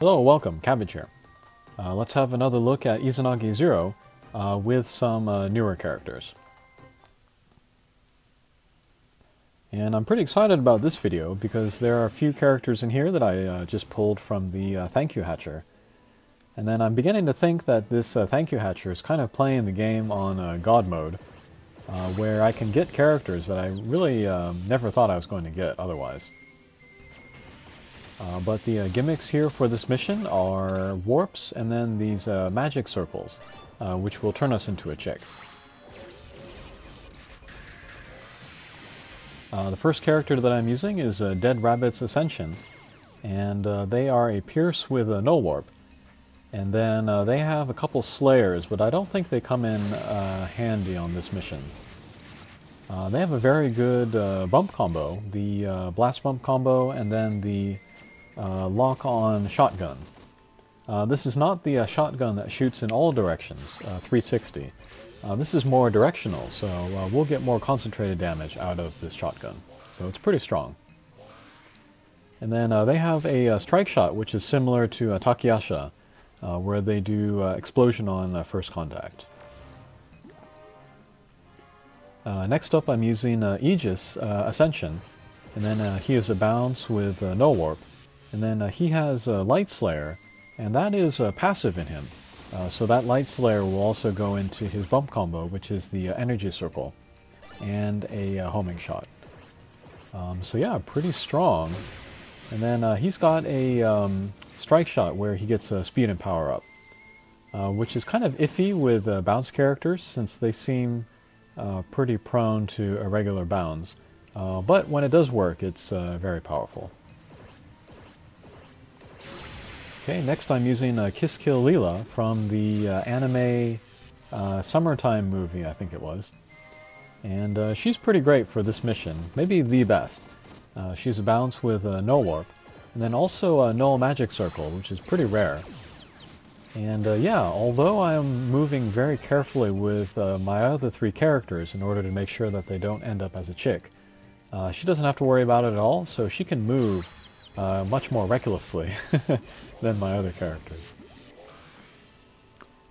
Hello, welcome, Cabbage here. Uh, let's have another look at Izanagi Zero uh, with some uh, newer characters. And I'm pretty excited about this video because there are a few characters in here that I uh, just pulled from the uh, Thank You Hatcher. And then I'm beginning to think that this uh, Thank You Hatcher is kind of playing the game on God mode, where I can get characters that I really um, never thought I was going to get otherwise. Uh, but the uh, gimmicks here for this mission are warps and then these uh, magic circles, uh, which will turn us into a chick. Uh, the first character that I'm using is uh, Dead Rabbit's Ascension, and they are a Pierce with a Null Warp. And then they have a couple Slayers, but I don't think they come in handy on this mission. they have a very good bump combo, the Blast Bump combo, and then the uh, lock-on shotgun. Uh, this is not the uh, shotgun that shoots in all directions, 360. this is more directional, so we'll get more concentrated damage out of this shotgun. So it's pretty strong. And then uh, they have a, strike shot, which is similar to Takayasha, uh, where they do uh, explosion on first contact. next up, I'm using Aegis Ascension, and then he is a bounce with no Warp. And then uh, he has a Light Slayer, and that is uh, passive in him. Uh, so that Light Slayer will also go into his bump combo, which is the uh, Energy Circle, and a uh, homing shot. Um, so yeah, pretty strong. And then uh, he's got a um, strike shot where he gets a speed and power up, which is kind of iffy with bounce characters since they seem pretty prone to irregular bounds. but when it does work, it's very powerful. Okay, next I'm using uh, Kiskill Lyra from the uh, anime uh, Summertime movie, I think it was. And uh, she's pretty great for this mission, maybe the best. Uh, she's a with uh, Null Warp, and then also a Null Magic Circle, which is pretty rare. And yeah, although I am moving very carefully with my other three characters in order to make sure that they don't end up as a chick, she doesn't have to worry about it at all, so she can move much more recklessly than my other characters.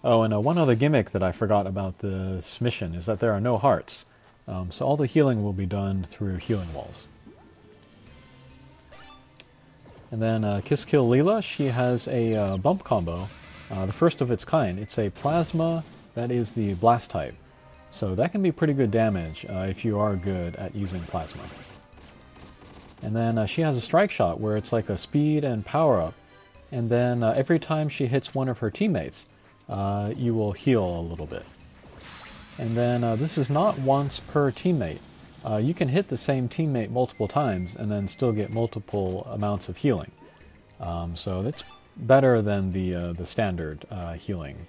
Oh, and uh, one other gimmick that I forgot about this mission is that there are no hearts. Um, so all the healing will be done through healing walls. And then uh, Kiskill Lyra, she has a uh, bump combo, uh, the first of its kind. It's a plasma that is the blast type. So that can be pretty good damage uh, if you are good at using plasma. And then uh, she has a strike shot where it's like a speed and power up. And then uh, every time she hits one of her teammates, uh, you will heal a little bit. And then uh, this is not once per teammate. Uh, you can hit the same teammate multiple times and then still get multiple amounts of healing. Um, so that's better than the, uh, the standard healing.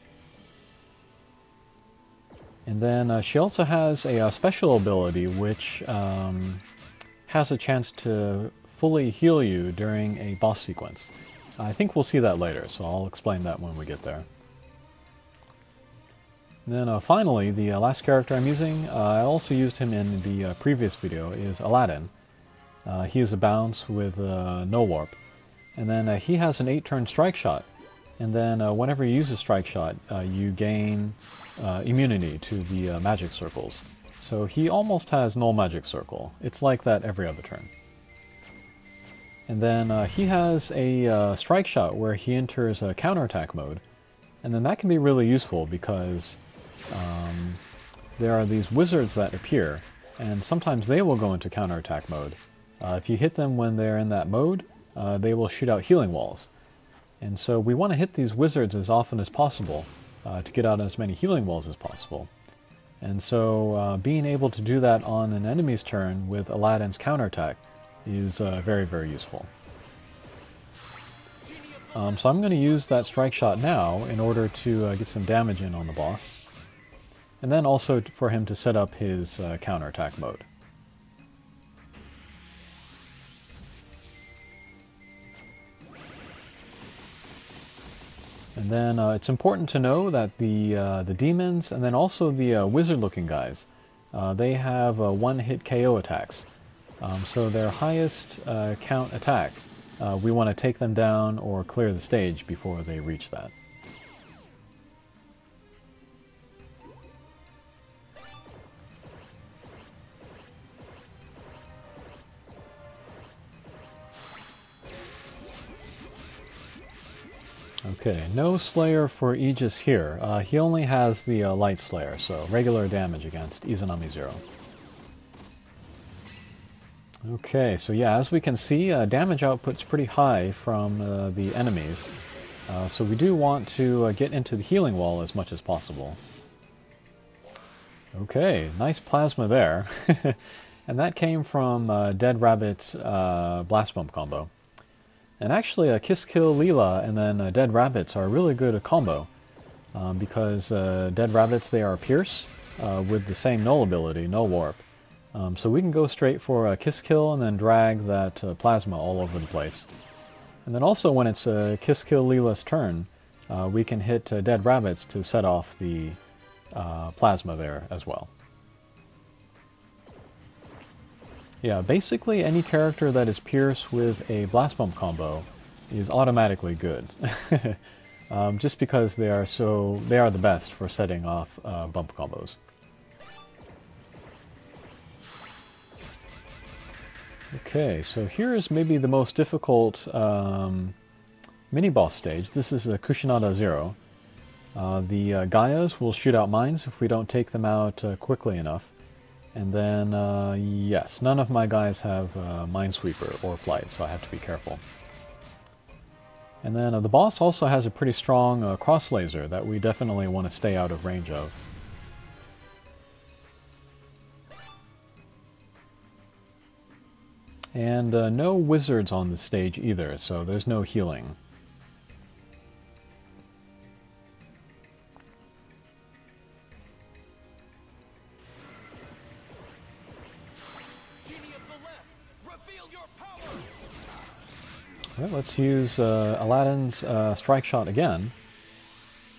And then she also has a, special ability which um, has a chance to fully heal you during a boss sequence. I think we'll see that later, so I'll explain that when we get there. Then uh, finally, the uh, last character I'm using, uh, I also used him in the uh, previous video, is Aladdin. Uh, he is a bounce with uh, Null Warp. And then he has an 8-turn strike shot. And then whenever you use a strike shot, you gain immunity to the magic circles. So he almost has null magic circle. It's like that every other turn. And then uh, he has a uh, strike shot where he enters a counterattack mode. And then that can be really useful because um, there are these wizards that appear, and sometimes they will go into counterattack mode. Uh, if you hit them when they're in that mode, uh, they will shoot out healing walls. And so we want to hit these wizards as often as possible uh, to get out as many healing walls as possible. And so uh, being able to do that on an enemy's turn with Aladdin's counterattack is uh, very, very useful. Um, so I'm going to use that strike shot now in order to uh, get some damage in on the boss. And then also for him to set up his uh, counterattack mode. And then uh, it's important to know that the, uh, the demons and then also the uh, wizard-looking guys, uh, they have uh, one-hit KO attacks. Um, so their highest uh, count attack uh, we want to take them down or clear the stage before they reach that. Okay, no Slayer for Aegis here. Uh, he only has the uh, Light Slayer, so regular damage against Izanami Zero. Okay, so yeah, as we can see, uh, damage output's pretty high from uh, the enemies. Uh, so we do want to uh, get into the healing wall as much as possible. Okay, nice plasma there. and that came from Dead Rabbit's Blast Bump combo. And actually, uh, Kiskill Lyra and then uh, Dead Rabbits are really good combo. Um, because uh, Dead Rabbits, they are Pierce uh, with the same Null ability, Null Warp. Um, so we can go straight for a Kiskill and then drag that uh, Plasma all over the place. And then also when it's a Kiskill Lyra's turn, we can hit Dead Rabbits to set off the Plasma there as well. Yeah, basically any character that is Pierce with a Blast Bump combo is automatically good. um, just because they are so they are the best for setting off uh, bump combos. Okay, so here is maybe the most difficult um, mini-boss stage. This is a Kushinada Zero. Uh, the uh, Gaias will shoot out mines if we don't take them out uh, quickly enough. And then, uh, yes, none of my guys have uh, Minesweeper or Flight, so I have to be careful. And then uh, the boss also has a pretty strong cross laser that we definitely want to stay out of range of. And uh, no wizards on the stage either, so there's no healing. let's use uh, Aladdin's uh, Strike Shot again.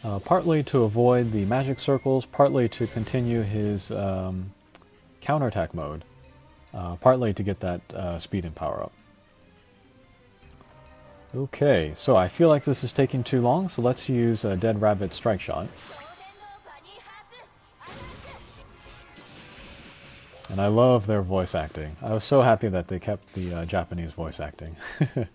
Uh, partly to avoid the magic circles, partly to continue his um, counterattack mode, uh, partly to get that uh, speed and power up. Okay, so I feel like this is taking too long, so let's use a Dead Rabbit Strike Shot. And I love their voice acting. I was so happy that they kept the uh, Japanese voice acting.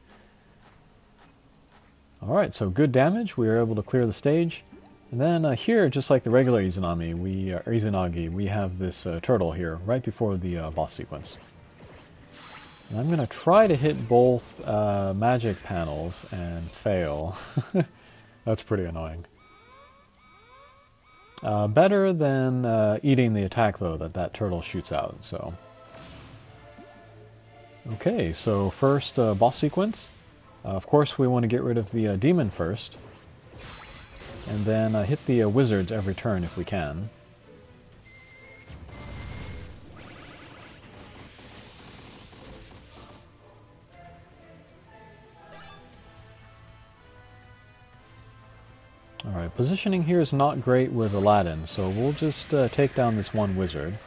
Alright, so good damage. We were able to clear the stage. And then uh, here, just like the regular Izanami, we, uh, Izanagi, we have this uh, turtle here, right before the uh, boss sequence. And I'm going to try to hit both uh, magic panels and fail. That's pretty annoying. Uh, better than eating the attack, though, that that turtle shoots out, so... Okay, so first boss sequence. Of course, we want to get rid of the demon first, and then uh, hit the wizards every turn if we can. Alright, positioning here is not great with Aladdin, so we'll just uh, take down this one wizard.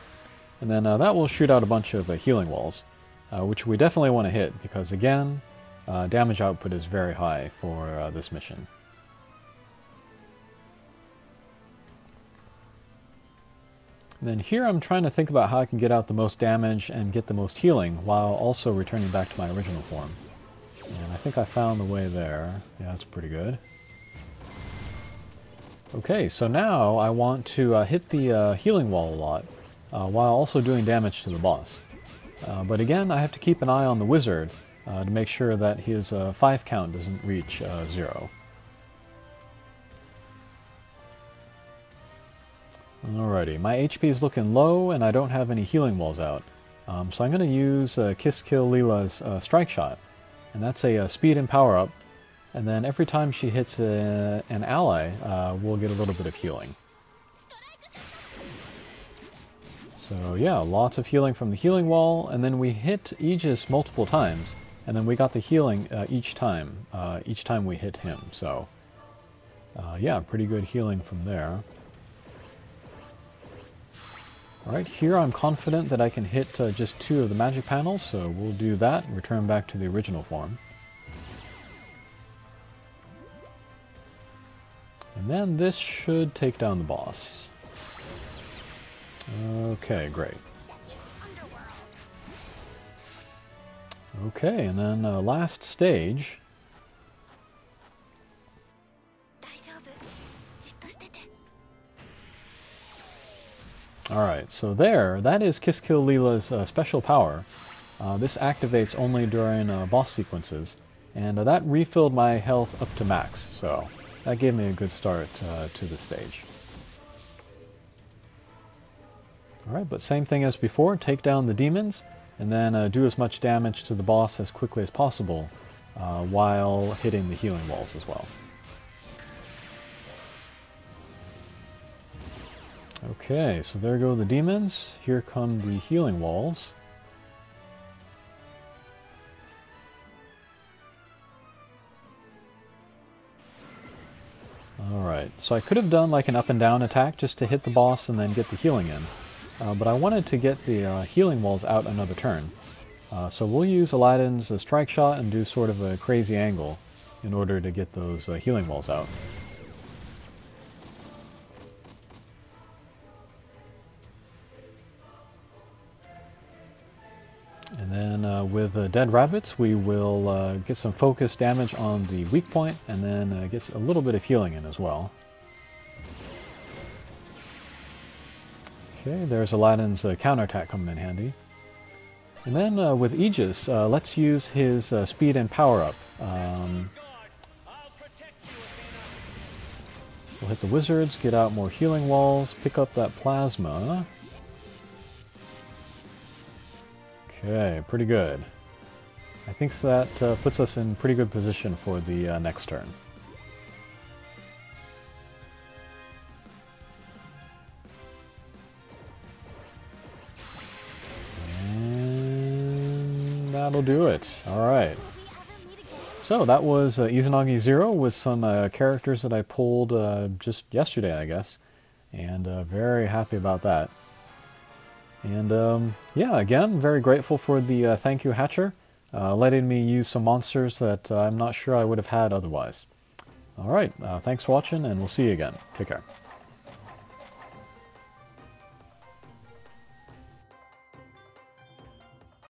And then uh, that will shoot out a bunch of uh, healing walls, which we definitely want to hit, because again, uh, damage output is very high for uh, this mission. And then here I'm trying to think about how I can get out the most damage and get the most healing while also returning back to my original form. And I think I found the way there. Yeah, that's pretty good. Okay, so now I want to uh, hit the uh, healing wall a lot uh, while also doing damage to the boss. Uh, but again, I have to keep an eye on the wizard uh, to make sure that his uh, 5 count doesn't reach uh, 0. Alrighty, my HP is looking low and I don't have any healing walls out. Um, so I'm going to use uh, Kiskill Lyra's uh, Strike Shot. And that's a, a, uh, speed and power up. And then every time she hits a, an ally, we'll get a little bit of healing. So yeah, lots of healing from the healing wall, and then we hit Aegis multiple times. And then we got the healing uh, each time, uh, each time we hit him. So, uh, yeah, pretty good healing from there. Alright, here I'm confident that I can hit uh, just two of the magic panels, so we'll do that, return back to the original form. And then this should take down the boss. Okay, great. Okay, and then uh, last stage. Alright, so there, that is Kiskill Lyra's uh, special power. Uh, this activates only during uh, boss sequences, and uh, that refilled my health up to max, so that gave me a good start uh, to the stage. Alright, but same thing as before, take down the demons, and then uh, do as much damage to the boss as quickly as possible while hitting the healing walls as well. Okay, so there go the demons. Here come the healing walls. Alright, so I could have done like an up and down attack just to hit the boss and then get the healing in. Uh, but I wanted to get the uh, healing walls out another turn. Uh, so we'll use Aladdin's uh, strike shot and do sort of a crazy angle in order to get those uh, healing walls out. And then uh, with uh, Dead Rabbits, we will uh, get some focus damage on the weak point and then get a little bit of healing in as well. Okay, there's Aladdin's uh, counterattack coming in handy. And then uh, with Aegis, uh, let's use his uh, speed and power up. Um, we'll hit the wizards, get out more healing walls, pick up that plasma. Okay, pretty good. I think that uh, puts us in pretty good position for the uh, next turn. And that'll do it. Alright. So that was uh, Izanagi Zero with some uh, characters that I pulled uh, just yesterday, I guess. And uh, very happy about that. And um, yeah, again, very grateful for the uh, thank you Hatcher, uh, letting me use some monsters that I'm not sure I would have had otherwise. Alright, thanks for watching, and we'll see you again. Take care.